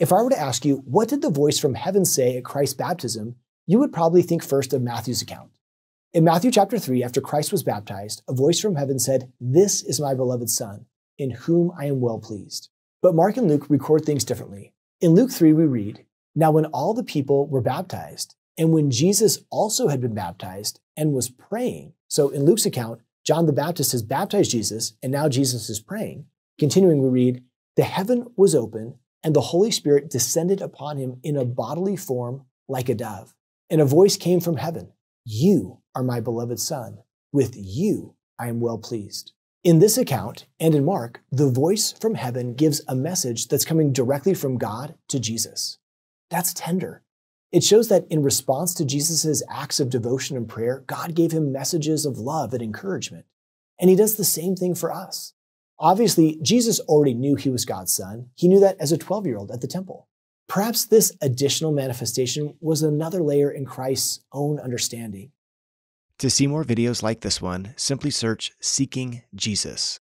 If I were to ask you, what did the voice from heaven say at Christ's baptism, you would probably think first of Matthew's account. In Matthew chapter 3, after Christ was baptized, a voice from heaven said, This is my beloved Son, in whom I am well pleased. But Mark and Luke record things differently. In Luke 3, we read, Now when all the people were baptized, and when Jesus also had been baptized and was praying, so in Luke's account, John the Baptist has baptized Jesus, and now Jesus is praying. Continuing, we read, The heaven was open, and the Holy Spirit descended upon him in a bodily form like a dove. And a voice came from heaven You are my beloved Son. With you I am well pleased. In this account and in Mark, the voice from heaven gives a message that's coming directly from God to Jesus. That's tender. It shows that in response to Jesus' acts of devotion and prayer, God gave him messages of love and encouragement. And he does the same thing for us. Obviously, Jesus already knew he was God's son. He knew that as a 12 year old at the temple. Perhaps this additional manifestation was another layer in Christ's own understanding. To see more videos like this one, simply search Seeking Jesus.